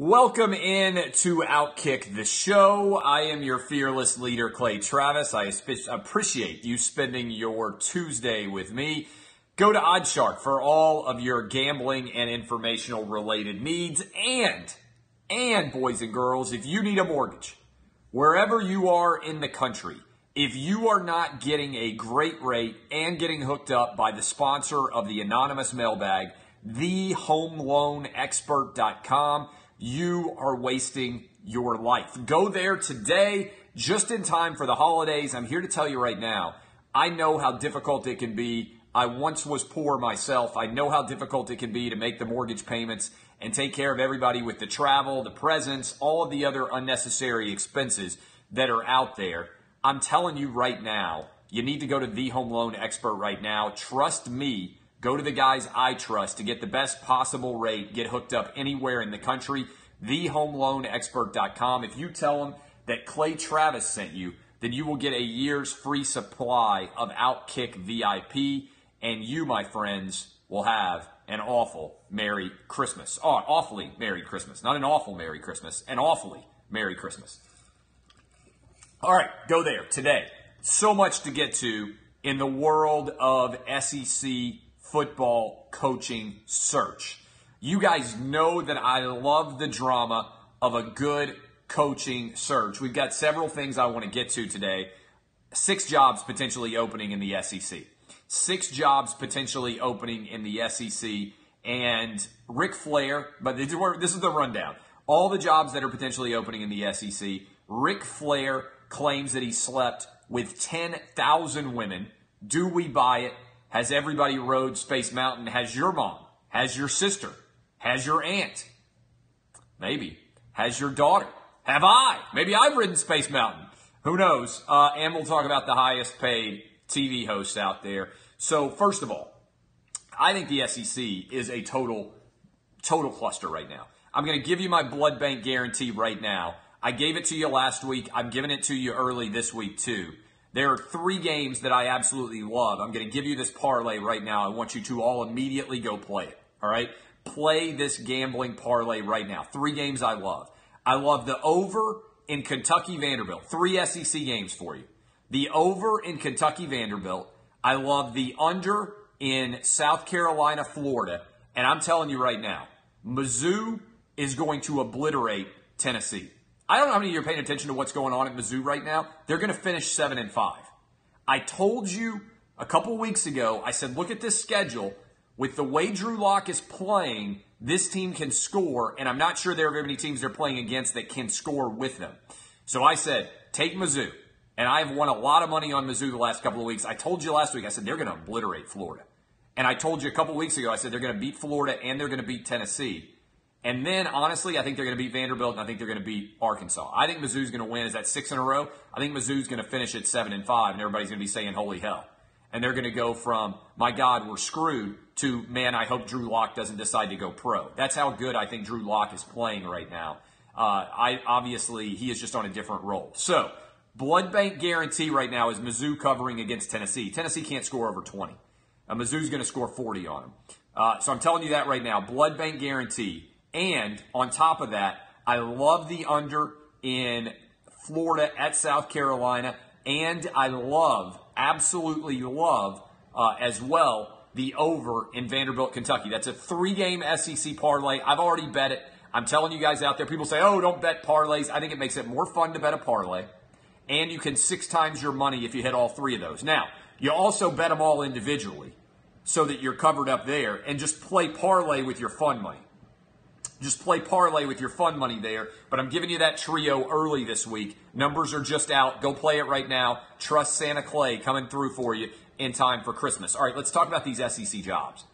Welcome in to Outkick the show. I am your fearless leader, Clay Travis. I appreciate you spending your Tuesday with me. Go to Oddshark for all of your gambling and informational related needs. And, and boys and girls, if you need a mortgage, wherever you are in the country, if you are not getting a great rate and getting hooked up by the sponsor of the anonymous mailbag, thehomeloanexpert.com, you are wasting your life. Go there today, just in time for the holidays. I'm here to tell you right now, I know how difficult it can be. I once was poor myself. I know how difficult it can be to make the mortgage payments and take care of everybody with the travel, the presents, all of the other unnecessary expenses that are out there. I'm telling you right now, you need to go to the home loan expert right now. Trust me Go to the guys I trust to get the best possible rate. Get hooked up anywhere in the country. TheHomeLoanExpert.com. If you tell them that Clay Travis sent you, then you will get a year's free supply of Outkick VIP, and you, my friends, will have an awful Merry Christmas. Oh, awfully Merry Christmas. Not an awful Merry Christmas, an awfully Merry Christmas. All right, go there today. So much to get to in the world of SEC football coaching search. You guys know that I love the drama of a good coaching search. We've got several things I want to get to today. Six jobs potentially opening in the SEC. Six jobs potentially opening in the SEC. And Ric Flair, but this is the rundown. All the jobs that are potentially opening in the SEC. Ric Flair claims that he slept with 10,000 women. Do we buy it? Has everybody rode Space Mountain? Has your mom? Has your sister? Has your aunt? Maybe. Has your daughter? Have I? Maybe I've ridden Space Mountain. Who knows? Uh, and we'll talk about the highest paid TV hosts out there. So, first of all, I think the SEC is a total, total cluster right now. I'm going to give you my blood bank guarantee right now. I gave it to you last week. I'm giving it to you early this week, too. There are three games that I absolutely love. I'm going to give you this parlay right now. I want you to all immediately go play it. All right? Play this gambling parlay right now. Three games I love. I love the over in Kentucky Vanderbilt. Three SEC games for you. The over in Kentucky Vanderbilt. I love the under in South Carolina, Florida. And I'm telling you right now, Mizzou is going to obliterate Tennessee. I don't know how many of you are paying attention to what's going on at Mizzou right now. They're going to finish seven and five. I told you a couple weeks ago. I said, look at this schedule. With the way Drew Lock is playing, this team can score, and I'm not sure there are very many teams they're playing against that can score with them. So I said, take Mizzou. And I've won a lot of money on Mizzou the last couple of weeks. I told you last week, I said they're going to obliterate Florida. And I told you a couple weeks ago, I said they're going to beat Florida and they're going to beat Tennessee. And then, honestly, I think they're going to beat Vanderbilt, and I think they're going to beat Arkansas. I think Mizzou's going to win. Is that six in a row? I think Mizzou's going to finish at seven and five, and everybody's going to be saying, "Holy hell!" And they're going to go from "My God, we're screwed" to "Man, I hope Drew Lock doesn't decide to go pro." That's how good I think Drew Lock is playing right now. Uh, I obviously he is just on a different role. So, blood bank guarantee right now is Mizzou covering against Tennessee. Tennessee can't score over twenty. Uh, Mizzou's going to score forty on them. Uh, so I'm telling you that right now. Blood bank guarantee. And on top of that, I love the under in Florida at South Carolina. And I love, absolutely love uh, as well, the over in Vanderbilt, Kentucky. That's a three game SEC parlay. I've already bet it. I'm telling you guys out there, people say, oh, don't bet parlays. I think it makes it more fun to bet a parlay. And you can six times your money if you hit all three of those. Now, you also bet them all individually so that you're covered up there and just play parlay with your fun money. Just play parlay with your fun money there. But I'm giving you that trio early this week. Numbers are just out. Go play it right now. Trust Santa Clay coming through for you in time for Christmas. All right, let's talk about these SEC jobs.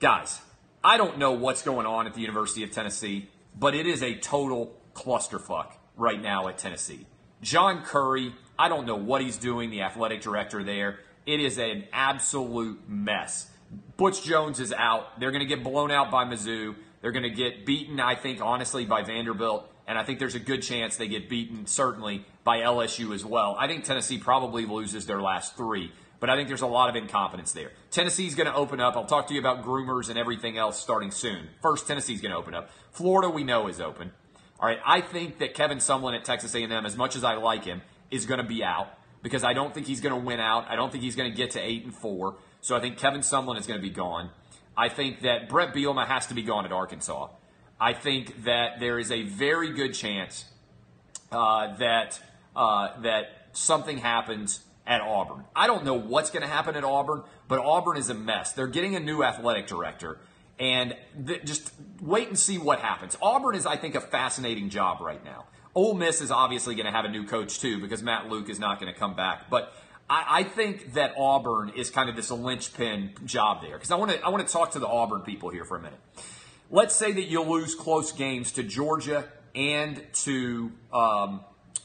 Guys, I don't know what's going on at the University of Tennessee, but it is a total clusterfuck right now at Tennessee. John Currie, I don't know what he's doing, the athletic director there. It is an absolute mess. Butch Jones is out. They're going to get blown out by Mizzou. They're going to get beaten, I think, honestly, by Vanderbilt. And I think there's a good chance they get beaten, certainly, by LSU as well. I think Tennessee probably loses their last three. but I think there's a lot of incompetence there. Tennessee's going to open up. I'll talk to you about Grumors and everything else starting soon. First, Tennessee's going to open up. Florida, we know, is open. All right, I think that Kevin Sumlin at Texas A&M, as much as I like him, is going to be out because I don't think he's going to win out. I don't think he's going to get to eight and four. So I think Kevin Sumlin is going to be gone. I think that Bret Bielema has to be gone at Arkansas. I think that there is a very good chance uh, that uh, that something happens at Auburn. I don't know what's going to happen at Auburn, but Auburn is a mess. They're getting a new athletic director, and th- just wait and see what happens. Auburn is, I think, a fascinating job right now. Ole Miss is obviously going to have a new coach too because Matt Luke is not going to come back, but. I, I think that Auburn is kind of this linchpin job there because I want to I want to talk to the Auburn people here for a minute. Let's say that you lose close games to Georgia and to um,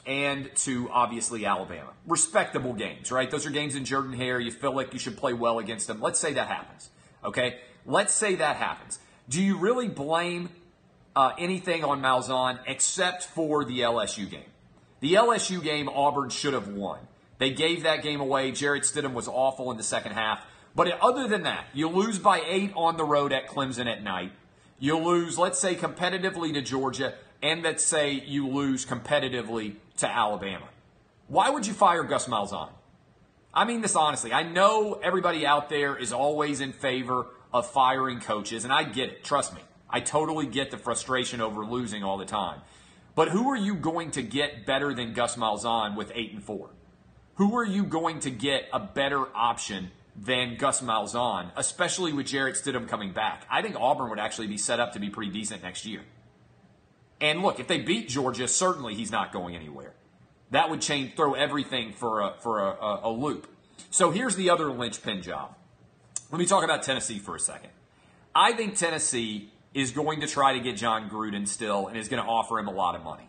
and to obviously Alabama. Respectable games, right? Those are games in Jordan Hare. You feel like you should play well against them. Let's say that happens. Okay? Let's say that happens. Do you really blame uh, anything on Malzahn except for the LSU game? The LSU game, Auburn should have won. They gave that game away. Jarrett Stidham was awful in the second half. But other than that, you lose by eight on the road at Clemson at night. You lose, let's say, competitively to Georgia, and let's say you lose competitively to Alabama. Why would you fire Gus Malzahn? I mean this honestly. I know everybody out there is always in favor of firing coaches, and I get it. Trust me. I totally get the frustration over losing all the time. But who are you going to get better than Gus Malzahn with 8 and 4? Who are you going to get a better option than Gus Malzahn, especially with Jarrett Stidham coming back? I think Auburn would actually be set up to be pretty decent next year. And look, if they beat Georgia, certainly he's not going anywhere. That would change, throw everything for a, for a, a, a loop. So here's the other linchpin job. Let me talk about Tennessee for a second. I think Tennessee is going to try to get Jon Gruden still and is going to offer him a lot of money.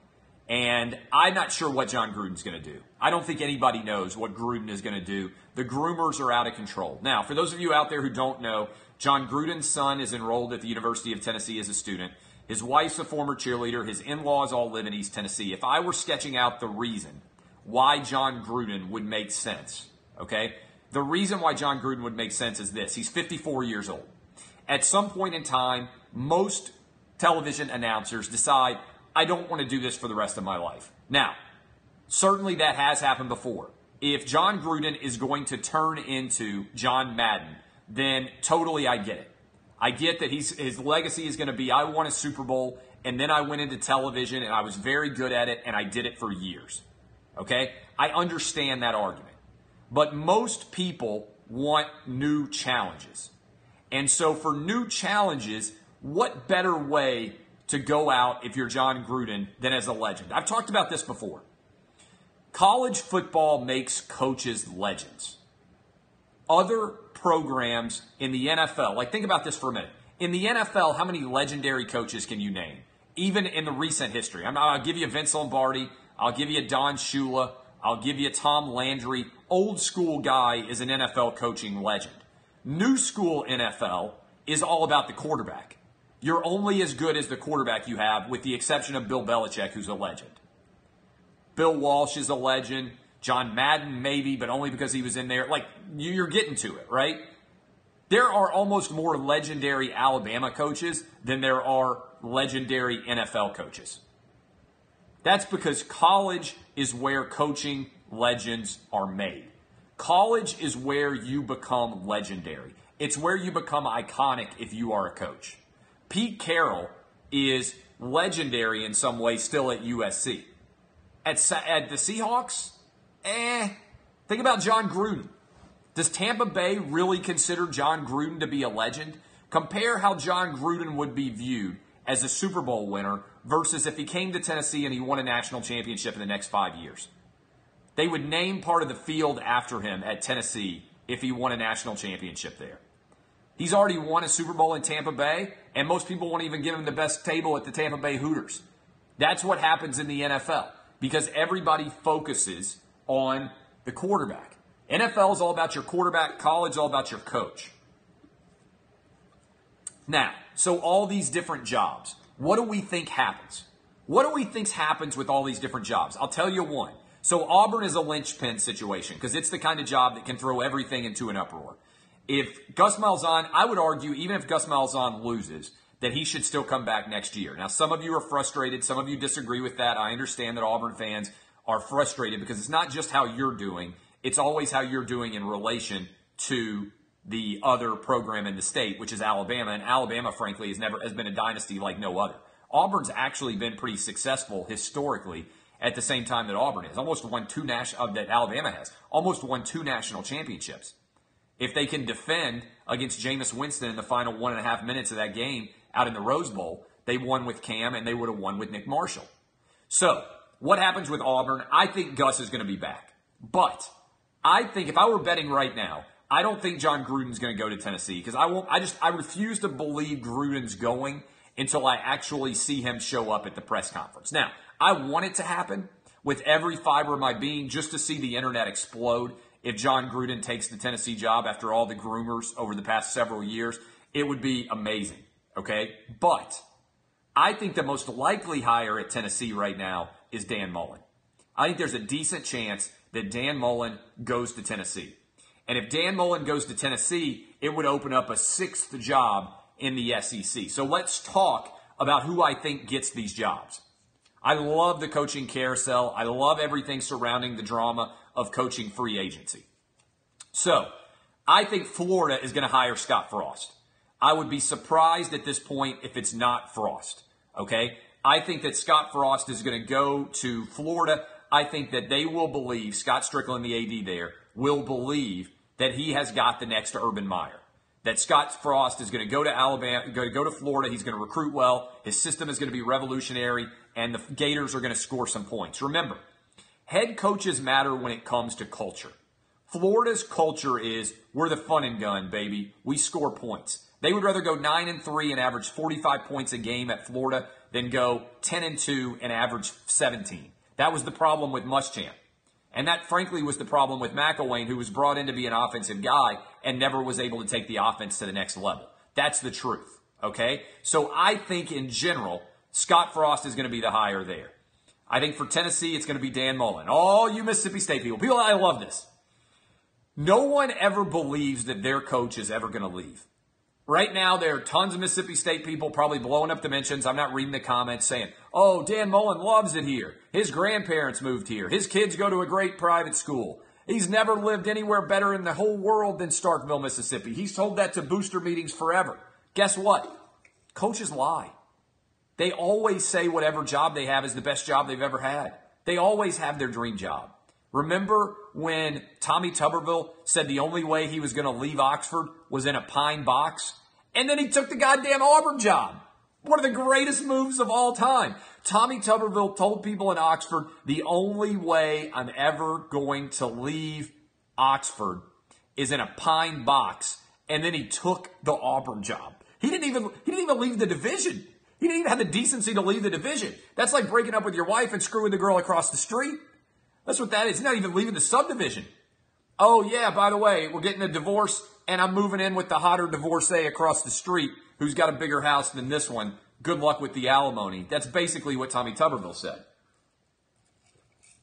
And I'm not sure what Jon Gruden's going to do. I don't think anybody knows what Gruden is going to do. The Grumors are out of control. Now, for those of you out there who don't know, Jon Gruden's son is enrolled at the University of Tennessee as a student. His wife's a former cheerleader. His in laws all live in East Tennessee. If I were sketching out the reason why Jon Gruden would make sense, okay, the reason why Jon Gruden would make sense is this he's 54 years old. At some point in time, most television announcers decide, I don't want to do this for the rest of my life. Now, certainly that has happened before. If Jon Gruden is going to turn into John Madden, then totally I get it. I get that he's, his legacy is going to be I won a Super Bowl and then I went into television and I was very good at it and I did it for years. Okay? I understand that argument. But most people want new challenges. And so for new challenges, what better way to go out if you're Jon Gruden than as a legend? I've talked about this before. College football makes coaches legends. Other programs in the NFL. Like, think about this for a minute. In the NFL, how many legendary coaches can you name? Even in the recent history. i will give you Vince Lombardi. I'll give you Don Shula. I'll give you Tom Landry. Old school guy is an NFL coaching legend. New school NFL is all about the quarterback. You're only as good as the quarterback you have, with the exception of Bill Belichick, who's a legend. Bill Walsh is a legend. John Madden, maybe, but only because he was in there. Like, you're getting to it, right? There are almost more legendary Alabama coaches than there are legendary NFL coaches. That's because college is where coaching legends are made. College is where you become legendary. It's where you become iconic if you are a coach. Pete Carroll is legendary in some way still at USC. At, at the Seahawks, eh. Think about Jon Gruden. Does Tampa Bay really consider Jon Gruden to be a legend? Compare how Jon Gruden would be viewed as a Super Bowl winner versus if he came to Tennessee and he won a national championship in the next five years. They would name part of the field after him at Tennessee if he won a national championship there. He's already won a Super Bowl in Tampa Bay, and most people won't even give him the best table at the Tampa Bay Hooters. That's what happens in the NFL because everybody focuses on the quarterback. NFL is all about your quarterback, college is all about your coach. Now, so all these different jobs, what do we think happens? What do we think happens with all these different jobs? I'll tell you one. So Auburn is a linchpin situation because it's the kind of job that can throw everything into an uproar. If Gus Malzahn, I would argue, even if Gus Malzahn loses, that he should still come back next year. Now, some of you are frustrated. Some of you disagree with that. I understand that Auburn fans are frustrated because it's not just how you're doing, it's always how you're doing in relation to the other program in the state, which is Alabama. And Alabama, frankly, has never has been a dynasty like no other. Auburn's actually been pretty successful historically at the same time that Auburn is. Almost won two national uh, that Alabama has. Almost won two national championships. If they can defend against Jameis Winston in the final one and a half minutes of that game out in the Rose Bowl, they won with Cam and they would have won with Nick Marshall. So, what happens with Auburn? I think Gus is going to be back. But I think if I were betting right now, I don't think Jon Gruden's going to go to Tennessee because I won't. I just I refuse to believe Gruden's going until I actually see him show up at the press conference. Now, I want it to happen with every fiber of my being just to see the internet explode if Jon Gruden takes the Tennessee job after all the Grumors over the past several years. It would be amazing. Okay. But I think the most likely hire at Tennessee right now is Dan Mullen. I think there's a decent chance that Dan Mullen goes to Tennessee. And if Dan Mullen goes to Tennessee, it would open up a sixth job in the SEC. So let's talk about who I think gets these jobs. I love the coaching carousel. I love everything surrounding the drama of coaching free agency. So I think Florida is going to hire Scott Frost. I would be surprised at this point if it's not Frost. Okay. I think that Scott Frost is going to go to Florida. I think that they will believe, Scott Stricklin, the AD there, will believe that he has got the next Urban Meyer. That Scott Frost is going to go to Alabama, going to go to Florida. He's going to recruit well. His system is going to be revolutionary, and the Gators are going to score some points. Remember, head coaches matter when it comes to culture. Florida's culture is we're the fun and gun, baby. We score points. They would rather go 9 and 3 and average 45 points a game at Florida than go 10 and 2 and average 17. That was the problem with Muschamp. And that, frankly, was the problem with McElwain, who was brought in to be an offensive guy and never was able to take the offense to the next level. That's the truth. Okay? So I think in general, Scott Frost is going to be the hire there. I think for Tennessee, it's going to be Dan Mullen. All you Mississippi State people, people, I love this. No one ever believes that their coach is ever going to leave. Right now, there are tons of Mississippi State people probably blowing up dimensions. I'm not reading the comments saying, oh, Dan Mullen loves it here. His grandparents moved here. His kids go to a great private school. He's never lived anywhere better in the whole world than Starkville, Mississippi. He's told that to booster meetings forever. Guess what? Coaches lie. They always say whatever job they have is the best job they've ever had. They always have their dream job. Remember when Tommy Tuberville said the only way he was going to leave Oxford was in a pine box? And then he took the goddamn Auburn job. One of the greatest moves of all time. Tommy Tuberville told people in Oxford, the only way I'm ever going to leave Oxford is in a pine box. And then he took the Auburn job. He didn't even, he didn't even leave the division. He didn't even have the decency to leave the division. That's like breaking up with your wife and screwing the girl across the street. That's what that is. He's not even leaving the subdivision. Oh, yeah, by the way, we're getting a divorce, and I'm moving in with the hotter divorcee across the street who's got a bigger house than this one. Good luck with the alimony. That's basically what Tommy Tuberville said.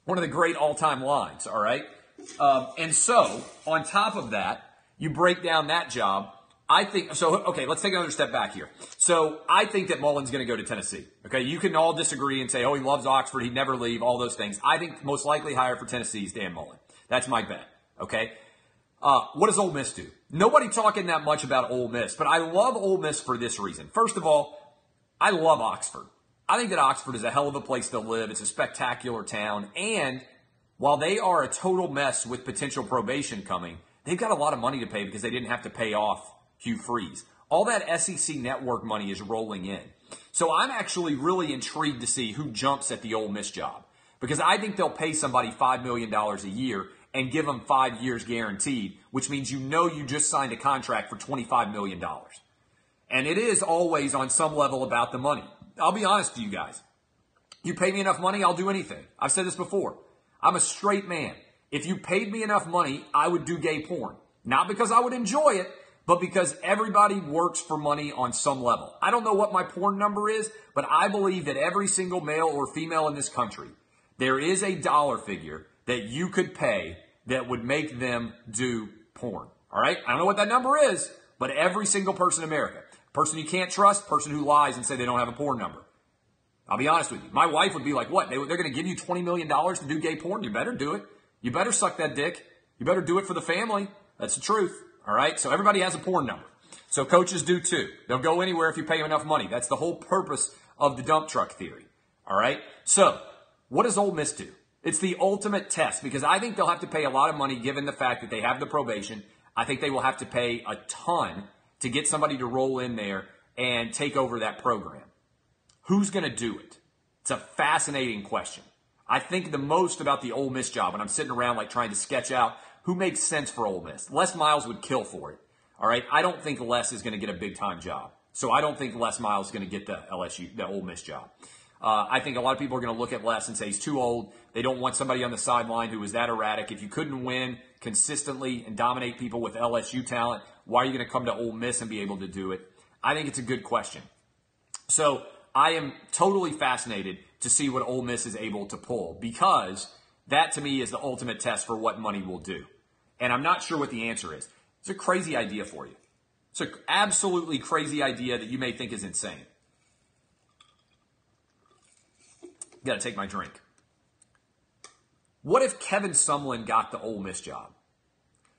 One of the great all time lines, all right? Um, and so, on top of that, you break down that job, I think so. Okay, let's take another step back here. So I think that Mullen's going to go to Tennessee. Okay, you can all disagree and say, oh, he loves Oxford, he'd never leave, all those things. I think most likely hire for Tennessee is Dan Mullen. That's my bet. Okay. Uh, what does Ole Miss do? Nobody talking that much about Ole Miss, but I love Ole Miss for this reason. First of all, I love Oxford. I think that Oxford is a hell of a place to live. It's a spectacular town, and while they are a total mess with potential probation coming, they've got a lot of money to pay because they didn't have to pay off Hugh Freeze. All that SEC network money is rolling in. So I'm actually really intrigued to see who jumps at the Ole Miss job because I think they'll pay somebody $5 million a year and give them five years guaranteed, which means you know you just signed a contract for $25 million. And it is always on some level about the money. I'll be honest to you guys. You pay me enough money, I'll do anything. I've said this before. I'm a straight man. If you paid me enough money, I would do gay porn. Not because I would enjoy it, but because everybody works for money on some level. I don't know what my porn number is, but I believe that every single male or female in this country, there is a dollar figure that you could pay that would make them do porn. All right? I don't know what that number is, but every single person in America, person you can't trust, person who lies and say they don't have a porn number. I'll be honest with you. My wife would be like, what? They, they're going to give you $20 million to do gay porn? You better do it. You better suck that dick. You better do it for the family. That's the truth. All right? So everybody has a porn number. So coaches do too. They'll go anywhere if you pay them enough money. That's the whole purpose of the dump truck theory. All right? So, what does Ole Miss do? It's the ultimate test because I think they'll have to pay a lot of money given the fact that they have the probation. I think they will have to pay a ton to get somebody to roll in there and take over that program. Who's going to do it? It's a fascinating question. I think the most about the Ole Miss job, and I'm sitting around like trying to sketch out who makes sense for Ole Miss. Les Miles would kill for it. All right. I don't think Les is going to get a big time job. So I don't think Les Miles is going to get the LSU, the Ole Miss job. Uh, I think a lot of people are going to look at Les and say he's too old. They don't want somebody on the sideline who is that erratic. If you couldn't win consistently and dominate people with LSU talent, why are you going to come to Ole Miss and be able to do it? I think it's a good question. So I am totally fascinated to see what Ole Miss is able to pull because that to me is the ultimate test for what money will do. And I'm not sure what the answer is. It's a crazy idea for you. It's an absolutely crazy idea that you may think is insane. Got to take my drink. What if Kevin Sumlin got the Ole Miss job?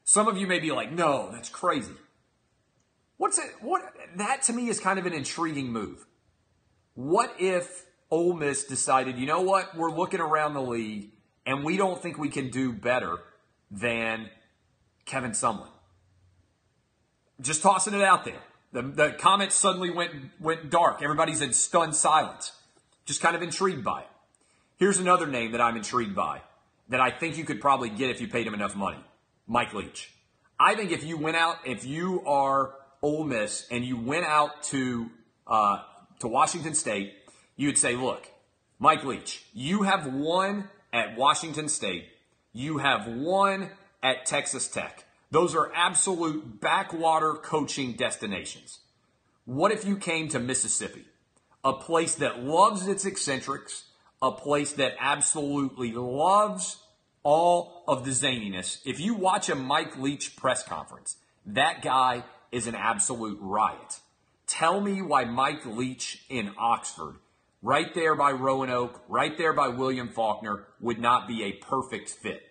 Some of you may be like, no, that's crazy. What's it? What that to me is kind of an intriguing move. What if Ole Miss decided, you know what, we're looking around the league and we don't think we can do better than Kevin Sumlin? Just tossing it out there. The, the comments suddenly went went dark. Everybody's in stunned silence. Just kind of intrigued by it. Here's another name that I'm intrigued by that I think you could probably get if you paid him enough money. Mike Leach. I think if you went out, if you are Ole Miss and you went out to uh, to Washington State, you would say, look, Mike Leach, you have won at Washington State. You have won at Texas Tech. Those are absolute backwater coaching destinations. What if you came to Mississippi, a place that loves its eccentrics, a place that absolutely loves all of the zaniness? If you watch a Mike Leach press conference, that guy is an absolute riot. Tell me why Mike Leach in Oxford, right there by Rowan Oak, right there by William Faulkner, would not be a perfect fit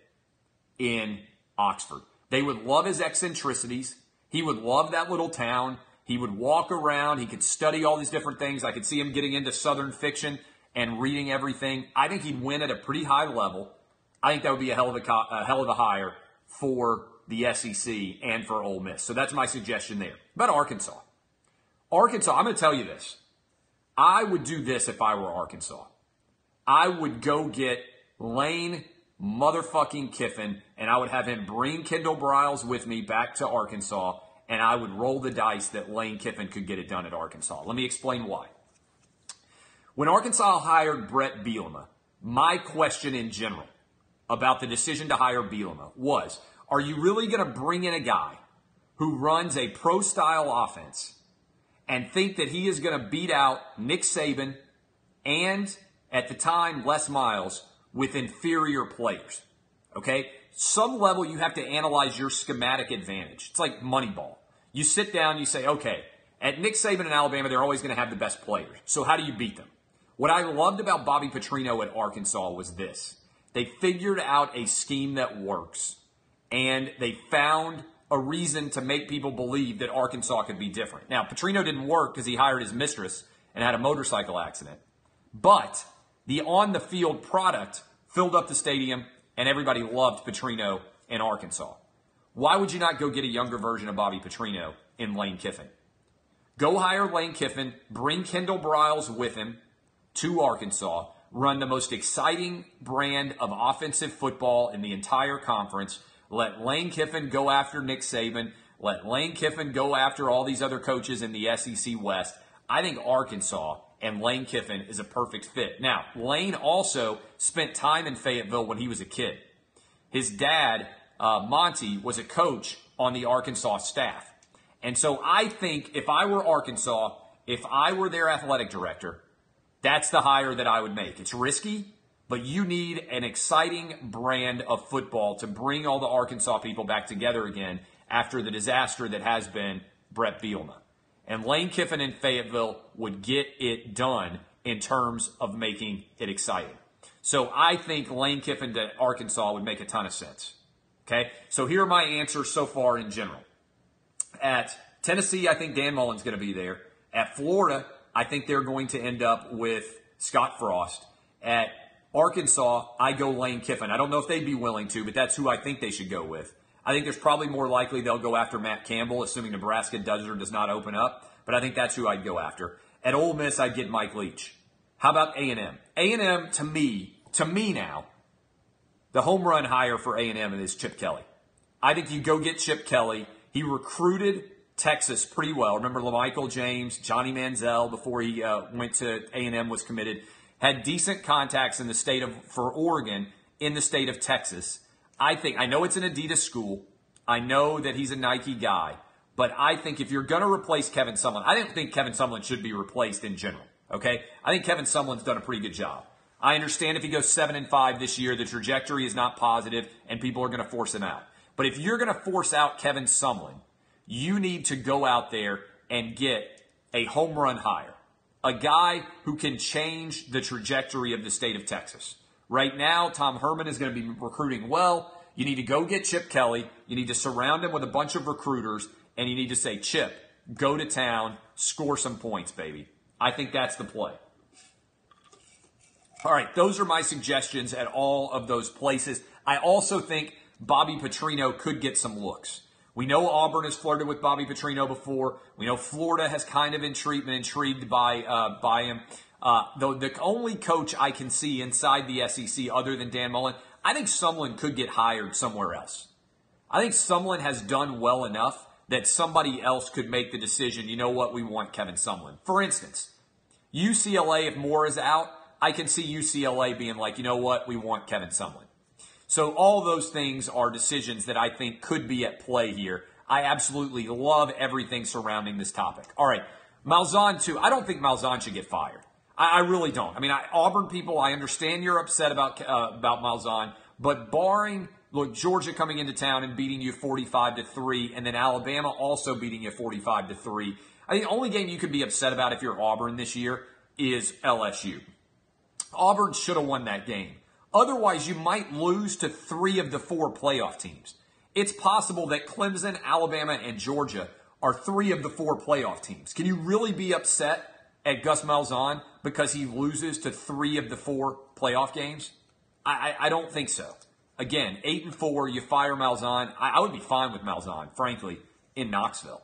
in Oxford. They would love his eccentricities. He would love that little town. He would walk around. He could study all these different things. I could see him getting into Southern fiction and reading everything. I think he'd win at a pretty high level. I think that would be a hell of a, a hell of a hire for the SEC and for Ole Miss. So that's my suggestion there. About Arkansas. Arkansas, I'm going to tell you this. I would do this if I were Arkansas. I would go get Lane motherfucking Kiffin, and I would have him bring Kendall Briles with me back to Arkansas, and I would roll the dice that Lane Kiffin could get it done at Arkansas. Let me explain why. When Arkansas hired Bret Bielema, my question in general about the decision to hire Bielema was, are you really going to bring in a guy who runs a pro style offense and think that he is going to beat out Nick Saban and at the time Les Miles with inferior players. Okay? Some level you have to analyze your schematic advantage. It's like Moneyball. You sit down, you say, okay, at Nick Saban in Alabama, they're always going to have the best players. So how do you beat them? What I loved about Bobby Petrino at Arkansas was this. They figured out a scheme that works and they found a reason to make people believe that Arkansas could be different. Now, Petrino didn't work because he hired his mistress and had a motorcycle accident. But the on the field product filled up the stadium, and everybody loved Petrino in Arkansas. Why would you not go get a younger version of Bobby Petrino in Lane Kiffin? Go hire Lane Kiffin, bring Kendall Briles with him to Arkansas, run the most exciting brand of offensive football in the entire conference. Let Lane Kiffin go after Nick Saban. Let Lane Kiffin go after all these other coaches in the SEC West. I think Arkansas and Lane Kiffin is a perfect fit. Now, Lane also spent time in Fayetteville when he was a kid. His dad, uh, Monty, was a coach on the Arkansas staff. And so I think if I were Arkansas, if I were their athletic director, that's the hire that I would make. It's risky, but you need an exciting brand of football to bring all the Arkansas people back together again after the disaster that has been Bret Bielema. And Lane Kiffin in Fayetteville would get it done in terms of making it exciting. So I think Lane Kiffin to Arkansas would make a ton of sense. Okay, so here are my answers so far in general. At Tennessee, I think Dan Mullen's going to be there. At Florida, I think they're going to end up with Scott Frost. At Arkansas, I go Lane Kiffin. I don't know if they'd be willing to, but that's who I think they should go with. I think there's probably more likely they'll go after Matt Campbell, assuming Nebraska does or does not open up. But I think that's who I'd go after. At Ole Miss, I'd get Mike Leach. How about A&M? A&M, to me, to me now, the home run hire for A&M is Chip Kelly. I think you go get Chip Kelly. He recruited Texas pretty well. Remember LaMichael James, Johnny Manziel before he uh, went to A&M was committed. Had decent contacts in the state of for Oregon in the state of Texas. I think I know it's an Adidas school. I know that he's a Nike guy, but I think if you're going to replace Kevin Sumlin, I don't think Kevin Sumlin should be replaced in general. Okay, I think Kevin Sumlin's done a pretty good job. I understand if he goes seven and five this year, the trajectory is not positive, and people are going to force him out. But if you're going to force out Kevin Sumlin, you need to go out there and get a home run hire, a guy who can change the trajectory of the state of Texas. Right now, Tom Herman is going to be recruiting well. You need to go get Chip Kelly. You need to surround him with a bunch of recruiters, and you need to say, Chip, go to town, score some points, baby. I think that's the play. All right, those are my suggestions at all of those places. I also think Bobby Petrino could get some looks. We know Auburn has flirted with Bobby Petrino before. We know Florida has kind of been intrigued by uh, by him. Uh, though the only coach I can see inside the SEC other than Dan Mullen, I think Sumlin could get hired somewhere else. I think Sumlin has done well enough that somebody else could make the decision. You know what? We want Kevin Sumlin. For instance, UCLA, if Mora is out, I can see UCLA being like, you know what? We want Kevin Sumlin. So all those things are decisions that I think could be at play here. I absolutely love everything surrounding this topic. All right. Malzahn, too. I don't think Malzahn should get fired. I, I really don't. I mean, I, Auburn people, I understand you're upset about, uh, about Malzahn, but barring look, Georgia coming into town and beating you 45 to 3, and then Alabama also beating you 45 to 3. I think the only game you could be upset about if you're Auburn this year is LSU. Auburn should have won that game. Otherwise, you might lose to three of the four playoff teams. It's possible that Clemson, Alabama, and Georgia are three of the four playoff teams. Can you really be upset at Gus Malzahn because he loses to three of the four playoff games? I, I, I don't think so. Again, eight and four, you fire Malzahn. I, I would be fine with Malzahn, frankly, in Knoxville.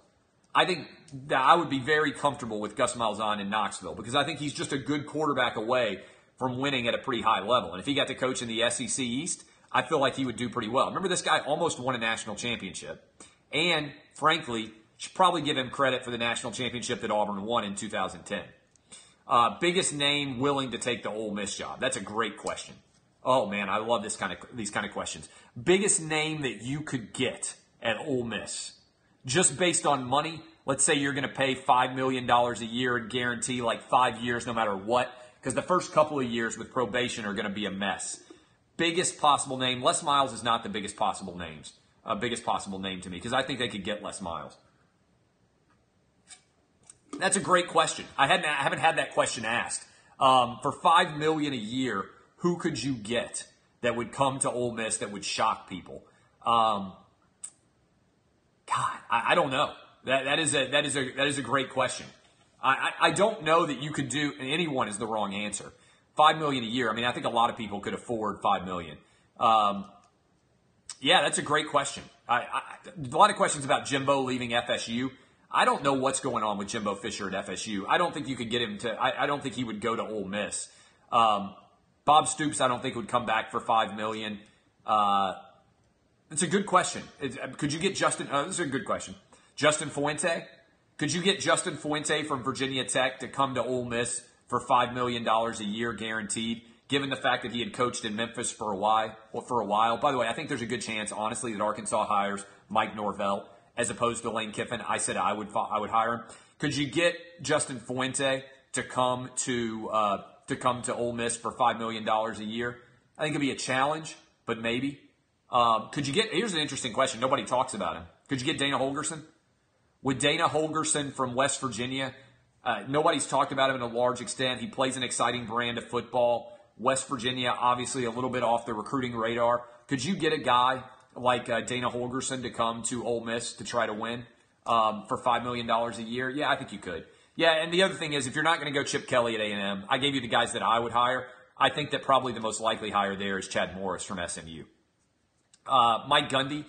I think that I would be very comfortable with Gus Malzahn in Knoxville because I think he's just a good quarterback away from winning at a pretty high level. And if he got to coach in the SEC East, I feel like he would do pretty well. Remember, this guy almost won a national championship. And frankly, should probably give him credit for the national championship that Auburn won in 2010. Uh, biggest name willing to take the Ole Miss job? That's a great question. Oh man, I love this kind of these kind of questions. Biggest name that you could get at Ole Miss, just based on money. Let's say you're going to pay five million dollars a year and guarantee like five years, no matter what because the first couple of years with probation are going to be a mess. Biggest possible name. Les Miles is not the biggest possible names. Uh, biggest possible name to me because I think they could get Les Miles. That's a great question. I hadn't I haven't had that question asked. Um, for five million a year, who could you get that would come to Ole Miss that would shock people? Um, God, I, I, don't know. That that is a that is a that is a great question. I, I don't know that you could do anyone is the wrong answer. Five million a year. I mean, I think a lot of people could afford five million. Um, yeah, that's a great question. I, I, a lot of questions about Jimbo leaving FSU. I don't know what's going on with Jimbo Fisher at FSU. I don't think you could get him to. I, I don't think he would go to Ole Miss. Um, Bob Stoops, I don't think would come back for five million. Uh, it's a good question. It, could you get Justin? Uh, this is a good question. Justin Fuente. Could you get Justin Fuente from Virginia Tech to come to Ole Miss for $5 million a year guaranteed, given the fact that he had coached in Memphis for a while? Well, for a while. By the way, I think there's a good chance, honestly, that Arkansas hires Mike Norvell as opposed to Lane Kiffin. I said I would I would hire him. Could you get Justin Fuente to come to uh, to come to Ole Miss for five million dollars a year. I think it'd be a challenge, but maybe. Um, could you get? Here's an interesting question. Nobody talks about him. Could you get Dana Holgorsen? Would Dana Holgorsen from West Virginia? Uh, nobody's talked about him in a large extent. He plays an exciting brand of football. West Virginia, obviously a little bit off the recruiting radar. Could you get a guy like uh, Dana Holgorsen to come to Ole Miss to try to win um, for five million dollars a year? Yeah, I think you could. Yeah, and the other thing is, if you're not going to go Chip Kelly at A&M, I gave you the guys that I would hire. I think that probably the most likely hire there is Chad Morris from SMU. Uh, Mike Gundy.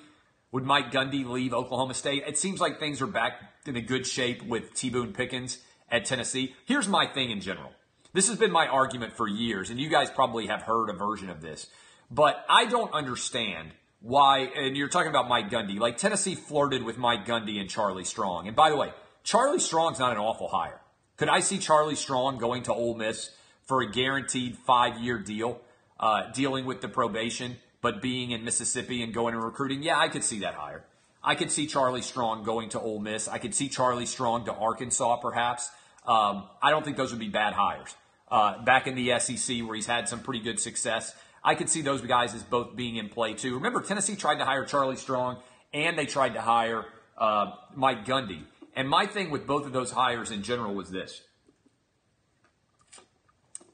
Would Mike Gundy leave Oklahoma State? It seems like things are back in a good shape with T. Boone Pickens at Tennessee. Here's my thing in general. This has been my argument for years, and you guys probably have heard a version of this. But I don't understand why, and you're talking about Mike Gundy, like Tennessee flirted with Mike Gundy and Charlie Strong. And by the way, Charlie Strong's not an awful hire. Could I see Charlie Strong going to Ole Miss for a guaranteed five year deal, uh, dealing with the probation, but being in Mississippi and going and recruiting? Yeah, I could see that hire. I could see Charlie Strong going to Ole Miss. I could see Charlie Strong to Arkansas, perhaps. Um, I don't think those would be bad hires. Uh, back in the SEC, where he's had some pretty good success, I could see those guys as both being in play too. Remember, Tennessee tried to hire Charlie Strong, and they tried to hire uh, Mike Gundy. And my thing with both of those hires in general was this.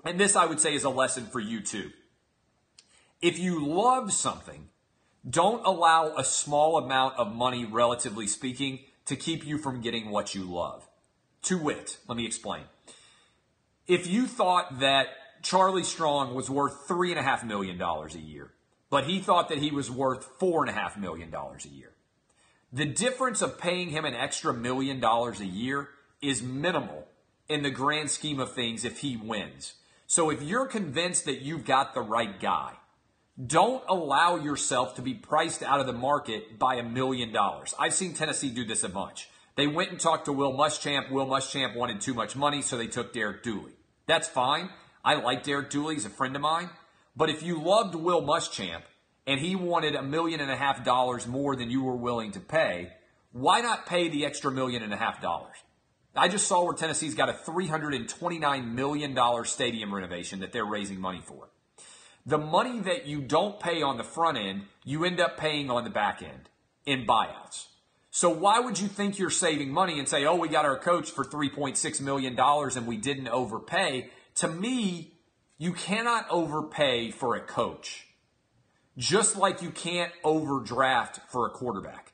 And this, I would say, is a lesson for you too. If you love something, don't allow a small amount of money, relatively speaking, to keep you from getting what you love. To wit, let me explain. If you thought that Charlie Strong was worth $3.5 million a year, but he thought that he was worth $4.5 million a year, the difference of paying him an extra million dollars a year is minimal in the grand scheme of things if he wins. So if you're convinced that you've got the right guy, don't allow yourself to be priced out of the market by a million dollars. I've seen Tennessee do this a bunch. They went and talked to Will Muschamp. Will Muschamp wanted too much money, so they took Derek Dooley. That's fine. I like Derek Dooley. He's a friend of mine. But if you loved Will Muschamp and he wanted a million and a half dollars more than you were willing to pay, why not pay the extra million and a half dollars? I just saw where Tennessee's got a $329 million stadium renovation that they're raising money for. The money that you don't pay on the front end, you end up paying on the back end in buyouts. So why would you think you're saving money and say, oh, we got our coach for $3.6 million and we didn't overpay? To me, you cannot overpay for a coach, just like you can't overdraft for a quarterback.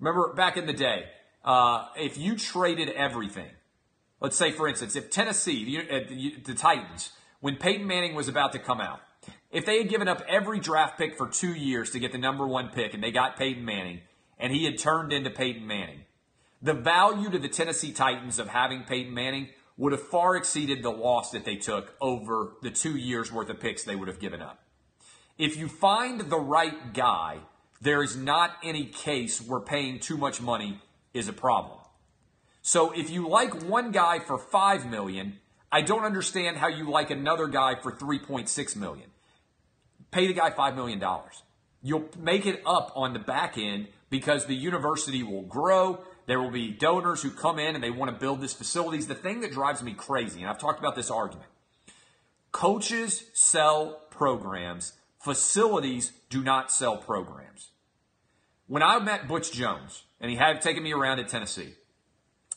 Remember back in the day, uh, if you traded everything, let's say, for instance, if Tennessee, the, the Titans, when Peyton Manning was about to come out, if they had given up every draft pick for two years to get the number one pick and they got Peyton Manning and he had turned into Peyton Manning, the value to the Tennessee Titans of having Peyton Manning would have far exceeded the loss that they took over the two years worth of picks they would have given up. If you find the right guy, there is not any case where paying too much money is a problem. So if you like one guy for 5 million I don't understand how you like another guy for 3.6 million. Pay the guy 5 million dollars. You'll make it up on the back end because the university will grow. There will be donors who come in and they want to build this facilities. The thing that drives me crazy, and I've talked about this argument. Coaches sell programs. Facilities do not sell programs. When I met Butch Jones, and he had taken me around at Tennessee,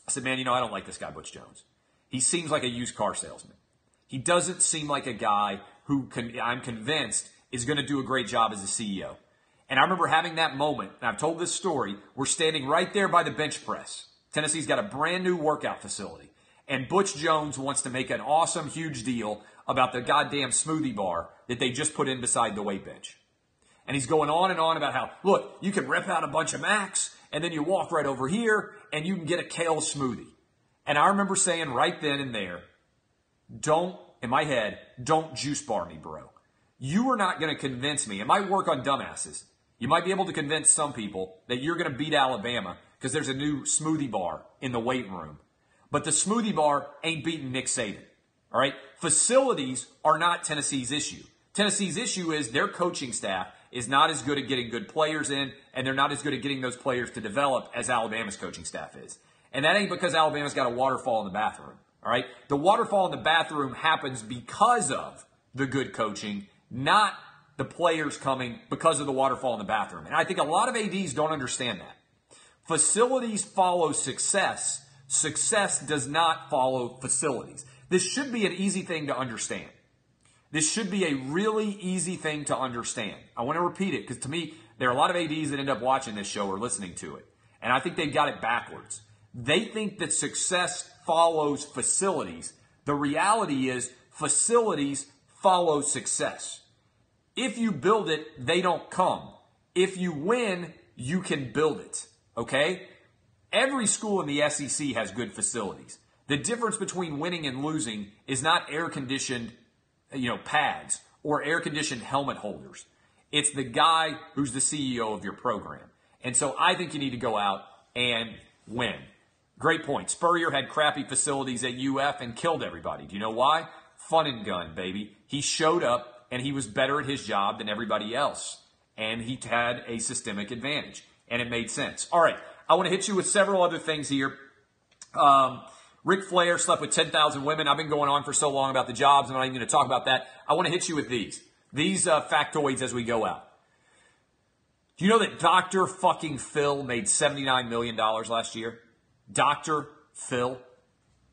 I said, man, you know, I don't like this guy, Butch Jones. He seems like a used car salesman. He doesn't seem like a guy who can, I'm convinced is going to do a great job as a CEO. And I remember having that moment, and I've told this story. We're standing right there by the bench press. Tennessee's got a brand new workout facility. And Butch Jones wants to make an awesome, huge deal about the goddamn smoothie bar that they just put in beside the weight bench. And he's going on and on about how, look, you can rip out a bunch of Macs, and then you walk right over here, and you can get a kale smoothie. And I remember saying right then and there, don't, in my head, don't juice bar me, bro. You are not going to convince me. It might work on dumbasses. You might be able to convince some people that you're going to beat Alabama because there's a new smoothie bar in the weight room. But the smoothie bar ain't beating Nick Saban. All right? Facilities are not Tennessee's issue. Tennessee's issue is their coaching staff is not as good at getting good players in, and they're not as good at getting those players to develop as Alabama's coaching staff is. And that ain't because Alabama's got a waterfall in the bathroom. All right. The waterfall in the bathroom happens because of the good coaching, not the players coming because of the waterfall in the bathroom. And I think a lot of ADs don't understand that. Facilities follow success. Success does not follow facilities. This should be an easy thing to understand. This should be a really easy thing to understand. I want to repeat it because to me, there are a lot of ADs that end up watching this show or listening to it. And I think they've got it backwards. They think that success follows facilities. The reality is facilities follow success. If you build it, they don't come. If you win, you can build it. Okay? Every school in the SEC has good facilities. The difference between winning and losing is not air conditioned, you know, pads or air conditioned helmet holders. It's the guy who's the CEO of your program. And so I think you need to go out and win. Great point. Spurrier had crappy facilities at UF and killed everybody. Do you know why? Fun and gun, baby. He showed up and he was better at his job than everybody else. And he had a systemic advantage. And it made sense. All right. I want to hit you with several other things here. Um, Ric Flair slept with 10,000 women. I've been going on for so long about the jobs. I'm not even going to talk about that. I want to hit you with these. These uh, factoids as we go out. Do you know that Dr. fucking Phil made $79 million last year? Dr. Phil.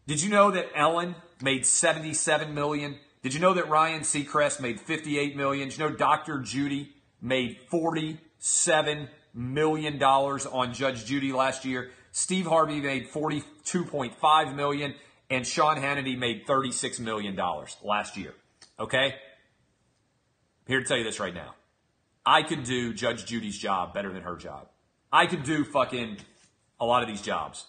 Did you know that Ellen made 77 million? Did you know that Ryan Seacrest made 58 million? Did you know Dr. Judy made 47 million dollars on Judge Judy last year? Steve Harvey made 42.5 million and Sean Hannity made 36 million dollars last year. Okay? I'm here to tell you this right now. I could do Judge Judy's job better than her job. I could do fucking a lot of these jobs.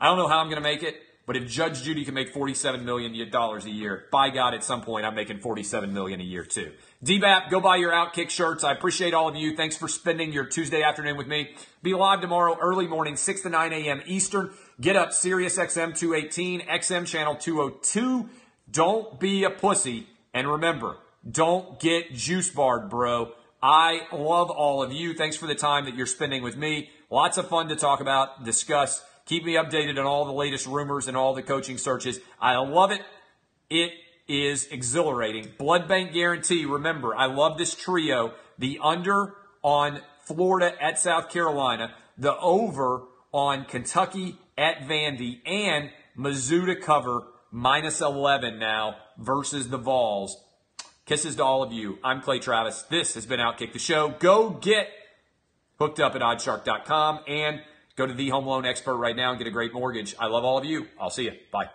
I don't know how I'm going to make it, but if Judge Judy can make $47 million a year, by God, at some point I'm making 47 million a year too. DBAP, go buy your Outkick shirts. I appreciate all of you. Thanks for spending your Tuesday afternoon with me. Be live tomorrow, early morning, 6 to 9 a.m. Eastern. Get up, Sirius XM 218, XM channel 202. Don't be a pussy. And remember, don't get juice barred, bro. I love all of you. Thanks for the time that you're spending with me. Lots of fun to talk about, discuss. Keep me updated on all the latest rumors and all the coaching searches. I love it. It is exhilarating. Blood bank guarantee. Remember, I love this trio. The under on Florida at South Carolina, the over on Kentucky at Vandy, and Mizzou to cover minus 11 now versus the Vols. Kisses to all of you. I'm Clay Travis. This has been Outkick the Show. Go get hooked up at oddshark.com and go to the home loan expert right now and get a great mortgage. I love all of you. I'll see you. Bye.